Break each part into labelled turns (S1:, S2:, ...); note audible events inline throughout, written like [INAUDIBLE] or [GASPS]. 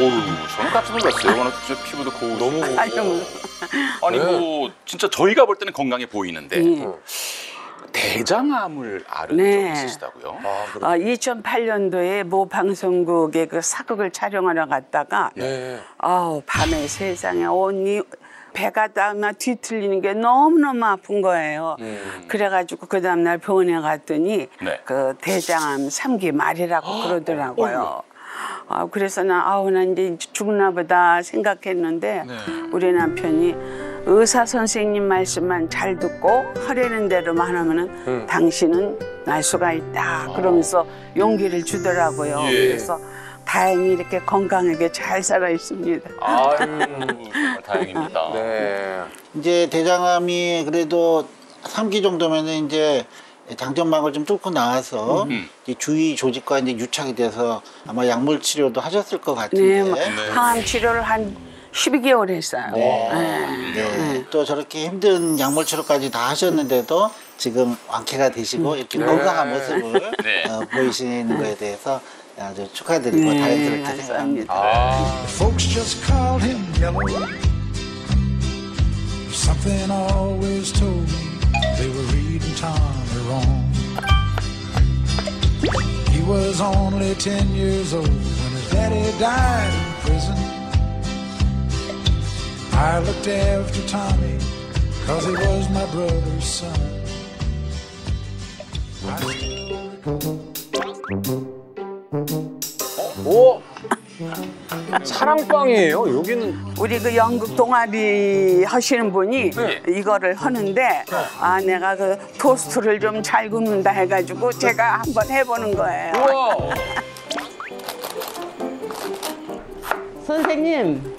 S1: 어우, 저는 깜짝 놀랐어요. 오늘 진짜 피부도 고우시고.
S2: 너무 고우고.
S3: 아유, [LAUGHS]
S1: 아니,
S2: 네.
S1: 뭐, 진짜 저희가 볼 때는 건강해 보이는데,
S3: 예.
S1: 대장암을 앓은
S3: 네.
S1: 적이 있으시다고요?
S2: 아, 그래.
S3: 어, 2008년도에 모 방송국에 그 사극을 촬영하러 갔다가
S2: 네.
S3: 아우 밤에 세상에 언니 배가 다가 뒤틀리는 게 너무너무 아픈 거예요.
S2: 음.
S3: 그래가지고 그 다음날 병원에 갔더니
S1: 네.
S3: 그 대장암 삼기 말이라고 [GASPS] 그러더라고요. 아, 그래서 나 아우 난 이제 죽나 보다 생각했는데
S1: 네.
S3: 우리 남편이 의사 선생님 말씀만 잘 듣고 하려는 대로만 하면은
S2: 음.
S3: 당신은 날 수가 있다 그러면서 용기를 주더라고요.
S1: 예.
S3: 그래서 다행히 이렇게 건강하게 잘 살아 있습니다.
S1: 아유, 정말 [LAUGHS] 다행입니다.
S2: 네.
S4: 이제 대장암이 그래도 3기 정도면은 이제 장점막을 좀 뚫고 나와서
S1: 음.
S4: 이제 주위 조직과 이제 유착이 돼서 아마 약물 치료도 하셨을 것
S3: 네,
S4: 같은데.
S3: 뭐 항암 치료를 한 12개월 했어요. 네.
S4: 네. 또 저렇게 힘든 약물 치료까지 다 하셨는데도 지금 완쾌가 되시고 이렇게
S2: 네.
S4: 건강한 모습을
S1: 네.
S4: 어, 보이시는 거에 대해서 아주 축하드리고
S3: 네,
S4: 다행스럽게. 생각합니다.
S2: 아,
S5: was only 10 years old when his daddy died in prison. I looked after Tommy cause he was my brother's son.
S2: 오! 사랑방이에요. 여기는
S3: 우리 그 연극 동아리 하시는 분이
S1: 네.
S3: 이거를 하는데 아 내가 그 토스트를 좀 잘 굽는다 해가지고 제가 한번 해보는 거예요.
S2: 우와.
S6: 선생님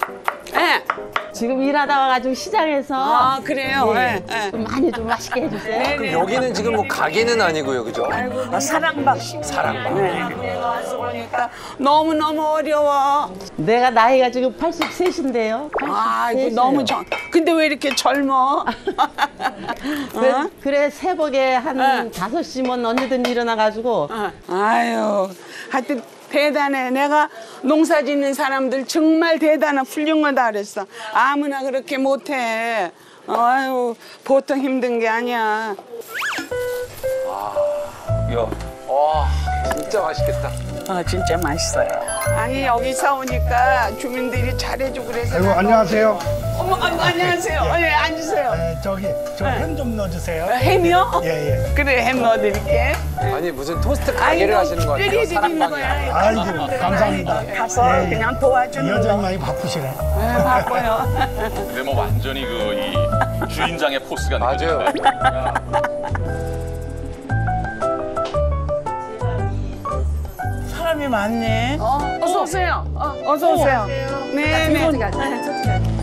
S3: 네.
S6: 지금 일하다 와가지고 시장에서
S3: 아 그래요.
S6: 네,
S3: 네. 네.
S6: 좀 많이 좀 맛있게 해주세요.
S2: 그럼 여기는 지금 뭐 가게는 아니고요, 그죠?
S3: 어, 사랑방.
S2: 사랑방.
S3: 네. 와서 보니까 너무 너무 어려워.
S6: 내가 나이가 지금 83인데요.
S3: 아 이거 너무 전. 근데 왜 이렇게 젊어? [LAUGHS]
S6: 그래,
S3: 어?
S6: 그래 새벽에 한
S3: 네.
S6: 다섯 시면 언제든 일어나가지고
S3: 어, 아유, 하여튼 대단해. 내가 농사 짓는 사람들 정말 대단한 훌륭하다 그랬어. 아무나 그렇게 못해. 아유, 보통 힘든 게 아니야.
S2: 이야. 와, 진짜 맛있겠다.
S3: 어, 진짜 맛있어요. 아니, 여기서 오니까 주민들이 잘해주고 그래서.
S7: 아이고
S3: 나
S7: 안녕하세요.
S3: 어머, 아, 안녕하세요. 어, 예, 앉으세요.
S7: 네, 저기 저 햄 좀 넣어주세요.
S3: 어, 햄이요?
S7: 예 예.
S3: 그래, 햄 넣어드릴게.
S2: 아니, 무슨 토스트 가게를
S3: 아이고,
S2: 하시는 것 같아요. 사랑방이야.
S3: 거야.
S7: 아이고 감사합니다.
S3: 가서
S7: 예, 예.
S3: 그냥 도와주는 거.
S7: 여전히 많이 바쁘시네.
S3: 네, 바빠요.
S1: 근데 뭐 완전히 그 이 주인장의 포스가
S2: 맞아요.
S1: 느껴집니
S8: 사람이 많네.
S3: 어, 어서 오세요. 어, 어서 오세요. 네, 네.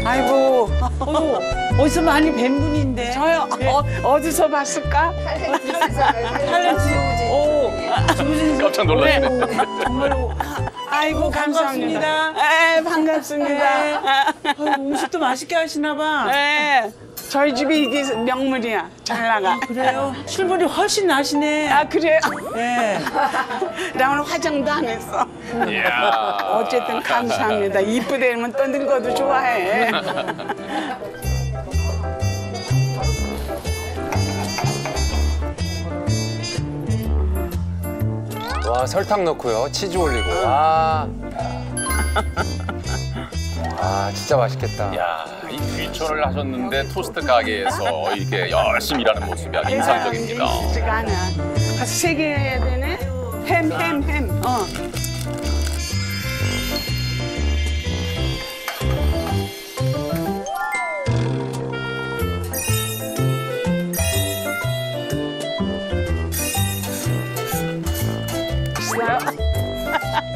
S3: 아이고,
S8: 어, 어디서 많이 뵌 분인데.
S3: 저요. 어, 어디서 봤을까?
S8: 탤런트. [LAUGHS] 오,
S1: 깜짝 놀랐네.
S8: 정말
S3: 아이고, 감사합니다.
S8: 반갑습니다.
S3: 네, 반갑습니다.
S8: 아유, 음식도 맛있게 하시나 봐.
S3: 네, 저희 집이 이게 명물이야. 잘 나가.
S8: 그래요? 실물이 훨씬 나시네.
S3: 아, 그래요?
S8: 네.
S3: 나 오늘 화장도 안 했어.
S1: 이야.
S3: 어쨌든 감사합니다. 이쁘대면 또 늙어도 좋아해.
S2: 와, 설탕 넣고요. 치즈 올리고. 와. [LAUGHS] 아, 진짜 맛있겠다.
S1: 야, 이 귀촌을 하셨는데 토스트 가게에서 이렇게 열심히 일하는 모습이 아주 인상적입니다.
S3: 쉽지가 않아. 가서 세개 해야 되네? 햄, 햄, 햄. 어. [LAUGHS]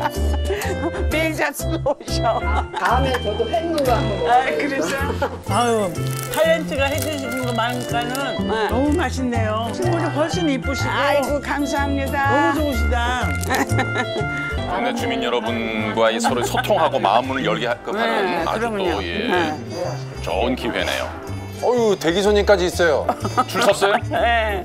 S3: [LAUGHS] 잡수러 오셔. 다음에 저도 한번 아, 그랬어요?
S8: 아유, 탤런트가 해주시는 거 많으니까는
S3: 네.
S8: 너무 맛있네요. 실물이 훨씬 이쁘시고.
S3: 아이고, 감사합니다.
S8: 너무 좋으시다.
S1: 동네 주민 여러분과 이 서로 소통하고 마음을 열게 하는
S3: 네,
S1: 아주
S3: 그럼요.
S1: 또 예,
S3: 네.
S1: 좋은 기회네요.
S2: 어유 대기 손님까지 있어요.
S1: 줄 섰어요? [LAUGHS]
S3: 네.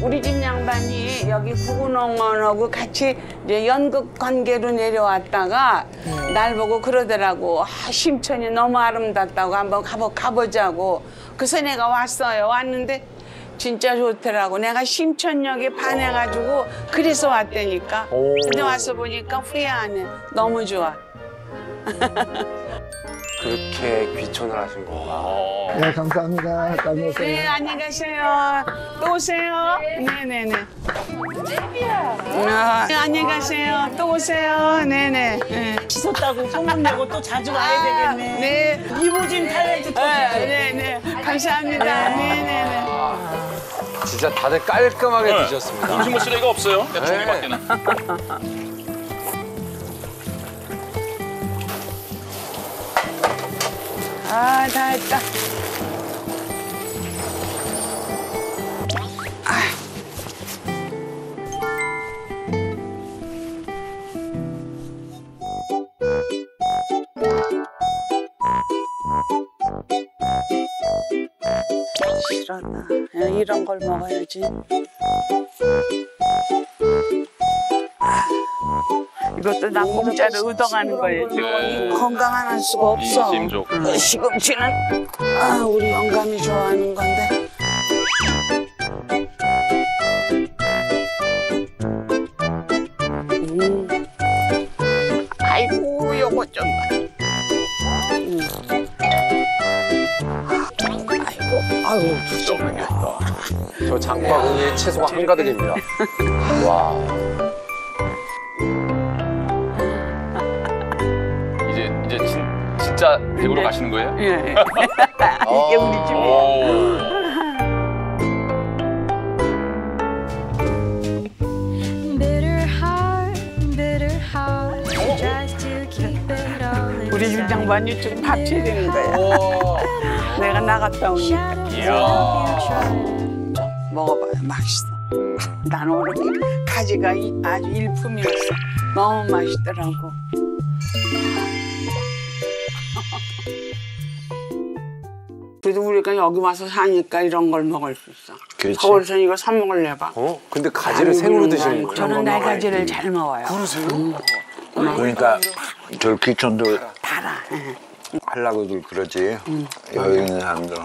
S3: 우리 집 양반 남편이 여기 구근홍원하고 같이 이제 연극 관계로 내려왔다가 날 보고 그러더라고. 아, 심천이 너무 아름답다고 한번 가보, 가보자고. 그래서 내가 왔어요. 왔는데 진짜 좋더라고. 내가 심천역에 반해가지고 그래서 왔다니까. 근데 와서 보니까 후회 안 해. 너무 좋아.
S2: 그렇게 귀촌을 하신 거구나.
S1: 어.
S5: 네, 감사합니다. 다녀오세요.
S3: 네, 안녕히 가세요. 또 오세요. 네네네. 아, 네, 안녕히 가세요. 또 오세요. 네네. 네.
S8: 씻었다고 소문 내고 또 자주 와야 되겠네.
S3: 네.
S8: 이무진 탤런트 또
S3: 네, 네, 네. 감사합니다. 네네네.
S2: 진짜 다들 깔끔하게
S1: 네.
S2: 드셨습니다.
S1: 음식물 쓰레기가 없어요. 그냥
S2: 네.
S1: 종이밖에는. [LAUGHS]
S3: 아, 다 했다. 싫었다. 야, 이런 걸 먹어야지. 이것도 나 공짜로 얻어가는 거예요.
S1: 네.
S3: 건강 안할 수가 없어.
S1: 인심 좋고.
S3: 어, 시금치는 아, 우리 영감이 좋아하는 건데. 음. 아이고, 요거 좀. 봐. 음. 아이고, 아유,
S1: 진짜 맛있겠다.
S2: 저 장바구니에 채소가 한가득입니다. [LAUGHS] 와.
S1: 진짜 대구로 가시는 거예요?
S3: 예. 예. [LAUGHS] 이게 우리 집이에요.
S9: it all
S3: 우리. 유장반이 지금 밥 차리는 거야. [LAUGHS] 내가 나갔다 오니까.
S1: 이야.
S3: 먹어봐요. 맛있어. 난 오늘 가지가 이- 아주 일품이었어. 너무 맛있더라고. 그래도 우리가 여기 와서 사니까 이런 걸 먹을 수 있어.
S4: 그렇지.
S3: 서울에서 이거 사 먹을래 봐.
S2: 어? 근데 가지를 생으로 드시는 거예요?
S3: 저는 날가지를 잘 먹어요.
S10: 그러니까 저 귀촌도
S3: 달아. 예.
S10: 하려고들 그러지 여기 있는 사람들은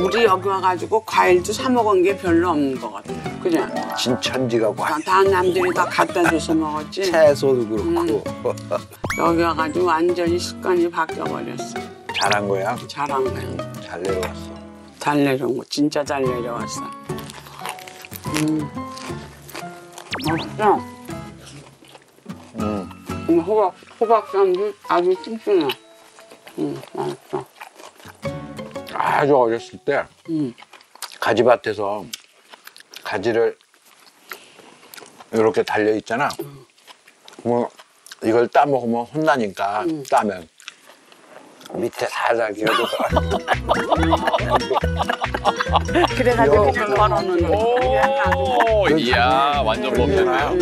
S3: 우리 여기 와가지고 과일도 사 먹은 게 별로 없는 것 같아. 그죠?
S10: 진천지가
S3: 다, 과다 남들이 다 갖다 줘서 먹었지.
S10: 채소도 그렇고
S3: 여기 와가지고 완전히 습관이 바뀌어버렸어.
S10: 잘한 거야
S3: 잘한 거야.
S10: 잘 내려왔어
S3: 잘 내려온 거 진짜 잘 내려왔어. 음. 맛있어.
S10: 음.
S3: 음, 호박, 호박향도 아주 튼튼해. 음, 맛있어.
S10: 아주 어렸을 때
S3: 음.
S10: 가지밭에서 가지를 이렇게 달려 있잖아 뭐 이걸 따 먹으면 혼나니까 따면 밑에 살살 기어도 [LAUGHS]
S3: 그래가지고 그걸 걸어놓는 거.
S1: 오. 이야 완전 범죄네요.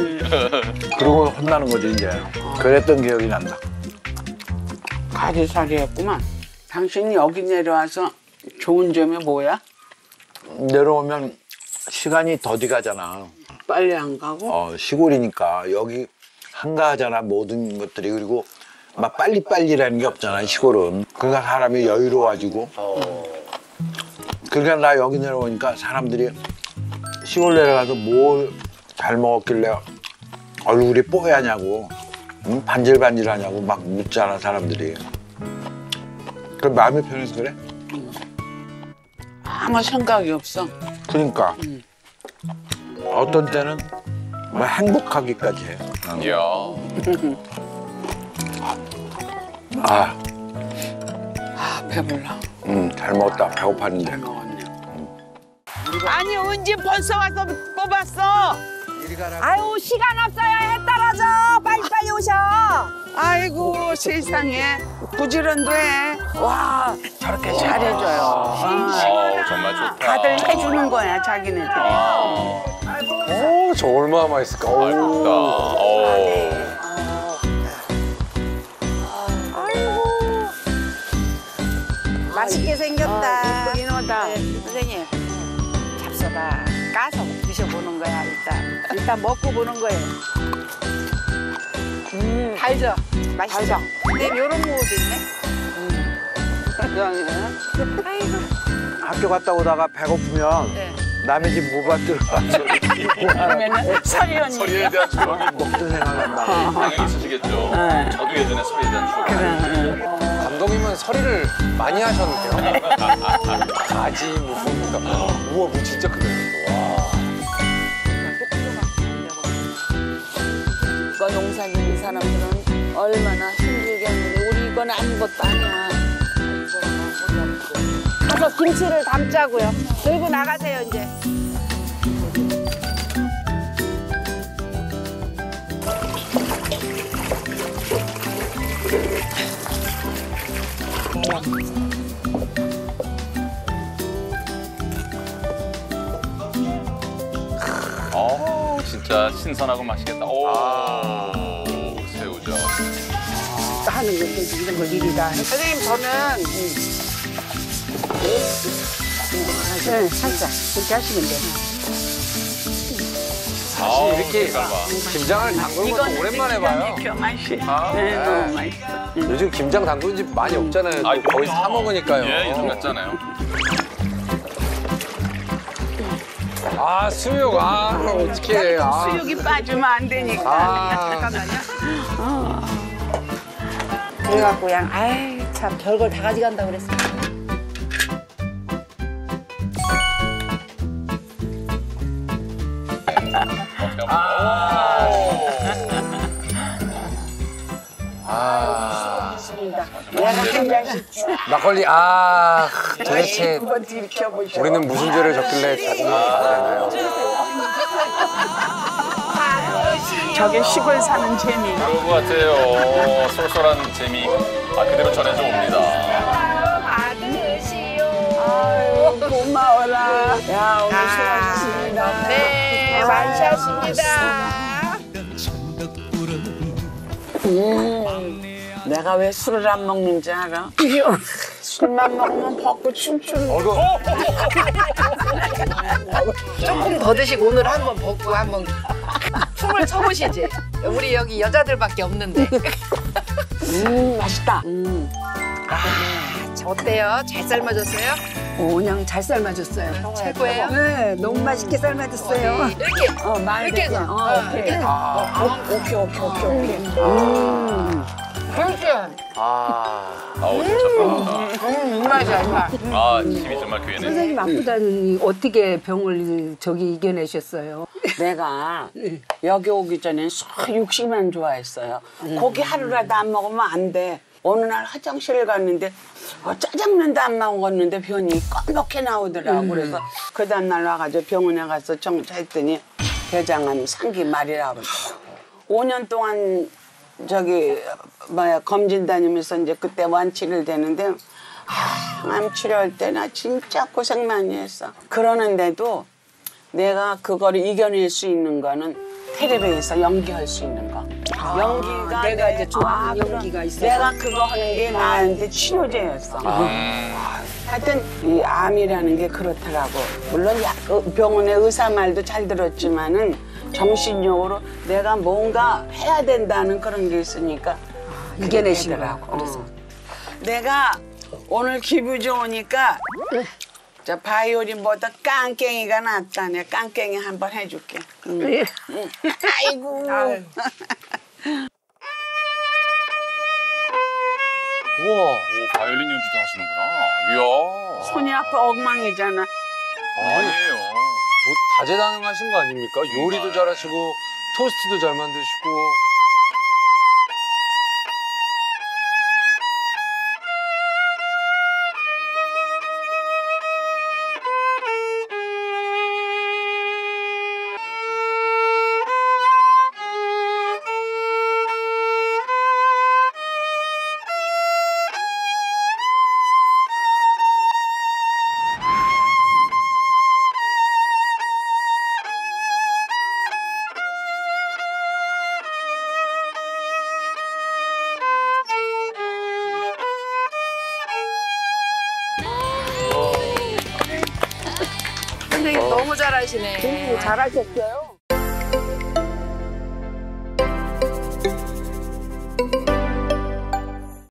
S1: [LAUGHS]
S10: 그러고 혼나는 거지 이제 그랬던 기억이 난다
S3: 가지살이였구만. 당신이 여기 내려와서 좋은 점이 뭐야?
S10: 내려오면 시간이 더디 가잖아
S3: 빨리 안 가고?
S10: 어, 시골이니까 여기 한가하잖아 모든 것들이 그리고 막 빨리빨리라는 게 없잖아 시골은 그러니까 사람이 여유로워지고 그러니까 나 여기 내려오니까 사람들이 시골 내려가서 뭘 잘 먹었길래 얼굴이 뽀얗냐고 응? 반질반질하냐고 막 묻잖아 사람들이 그 마음이 편해서 그래?
S3: 아무 생각이 없어.
S10: 그러니까 어떤 때는 뭐 행복하기까지 해 나는.
S1: 이야.
S10: 아
S3: 아, 배불러.
S10: 음, 잘 먹었다. 배고팠는데.
S3: 먹었네.
S11: 아니 은지 벌써 와서 뽑았어. 아유 시간 없어요. 해 떨어져. 빨리 빨리 오셔.
S3: 아이고 세상에 부지런도 해. 와 저렇게 잘해줘요.
S1: 어, 정말 좋다.
S3: 다들 해주는 거야 자기네들.
S1: 아,
S2: 오, 저 얼마나 맛있을까? 오.
S1: 맛있다. 어.
S11: 맛있게 생겼다.
S3: 이쁘긴 하다.
S11: 네, 선생님 잡숴봐. 까서 드셔보는 거야. 일단 먹고 보는 거예요. 음, 달죠? 맛있죠? 근데 요런 무도 있네. 아이고.
S10: 학교 갔다 오다가 배고프면
S11: 네.
S10: 남의 집 무밭 들어가서
S8: 그러면은 설이 언니.
S1: 서리에 대한 추억이
S10: 먹던 생각난다.
S1: 당연히 있으시겠죠. 저도 예전에 서리에 대한 추억.
S2: 감독님은 서리를 많이 하셨는데요. 가지 무슨 우와 무 진짜 크네. 와.
S3: 이거 농사 짓는 사람들은 얼마나 힘들게 하는데 우리 이건 아무것도 아니야.
S11: 가서 김치를 담자고요. 들고 나가세요, 이제.
S1: 어, 진짜 신선하고 맛있겠다. 오, 새우젓.
S11: 하는 거 이런 거 일이다. 선생님, 저는. 네, 살짝. 그렇게 하시면 돼요.
S1: 아우,
S2: 이렇게
S1: 색깔 봐.
S2: 김장을 담그는 것도 오랜만에 봐요.
S3: 그 맛이.
S1: 아,
S3: 네,
S2: 네.
S3: 너무 맛있어.
S2: 요즘 김장 담그는 집 많이 없잖아요.
S1: 아이,
S2: 거의. 사 먹으니까요.
S1: 예, 예전 같잖아요.
S2: 아 수육 아 어떻게 아.
S3: 수육이 빠지면 안 되니까.
S2: 아.
S11: 그래갖고 그냥, 아이, 참, 별걸 다 가져간다고 그랬어. 잔씩
S2: 막걸리 아 도대체
S3: 한번.
S2: 우리는 무슨 죄를 졌길래 자꾸만 가야 되나요?
S3: 저게 시골 사는 재미.
S1: 그런 것 같아요. 쏠쏠한 재미. 아, 그대로 전해져 옵니다.
S3: 아유, 고마워라. 야, 오늘 수고하셨습니다.
S11: 네, 완샷입니다.
S3: 내가 왜 술을 안 먹는지 알아? 술만 먹으면 벗고 춤추는
S2: 얼굴 [LAUGHS]
S12: 조금 더 드시고 오늘 한번 벗고 한번 춤을 춰보시지. 우리 여기 여자들밖에 없는데.
S3: 음, 맛있다.
S12: 자, 어때요? 잘 삶아졌어요?
S11: 오, 그냥 잘 삶아줬어요.
S12: 최고예요?
S11: 네, 너무 맛있게 삶아줬어요.
S12: 이렇게
S3: 어, 말
S12: 이렇게
S3: 되게.
S12: 해서.
S3: 어,
S12: 어,
S3: 오케이.
S12: 이렇게.
S3: 어, 오케이, 오케이, 오케이, 오케이.
S12: 그렇지.
S2: 아
S1: 아우, 좋다.
S12: 음, 이 맛이야, 이 맛.
S1: 아, 힘이 정말 귀해네.
S11: 선생님 아프다니 어떻게 병을 저기 이겨내셨어요?
S3: 내가 여기 오기 전엔 술 60만 좋아했어요. 고기 하루라도 안 먹으면 안 돼. 어느 날 화장실 갔는데 어, 짜장면도 안 먹었는데 변이 껌먹게 나오더라고. 그래서 그 다음날 와가지고 병원에 가서 정차했더니 대장암 상기 말이라고. 5년 동안 저기 뭐야 검진 다니면서 이제 그때 완치를 되는데 아, 암 치료할 때 나 진짜 고생 많이 했어. 그러는데도 내가 그거를 이겨낼 수 있는 거는 텔레비에서 연기할 수 있는 거. 연기가
S11: 아, 내가
S3: 내-
S11: 이제 좋아하는
S3: 아,
S11: 연기가 있어서.
S3: 내가 그거 하는 게 나한테 치료제였어. 하여튼 이 암이라는 게 그렇더라고. 물론 약- 어, 병원의 의사 말도 잘 들었지만은 정신적으로 내가 뭔가 해야 된다는 그런 게 있으니까
S11: 이겨내시더라고.
S3: 그래서 내가 오늘 기분 좋으니까 저 바이올린보다 깡깽이가 낫다. 내가 깡깽이 한번 해줄게. 응. 응. 아이고.
S2: 우와
S1: 오, 바이올린 연주도 하시는구나. 이야.
S3: 손이 아파 엉망이잖아.
S1: 아니에요.
S2: 뭐 다재다능하신 거 아닙니까? 요리도 잘하시고 토스트도 잘 만드시고
S12: 잘하시네.
S11: 잘하셨어요.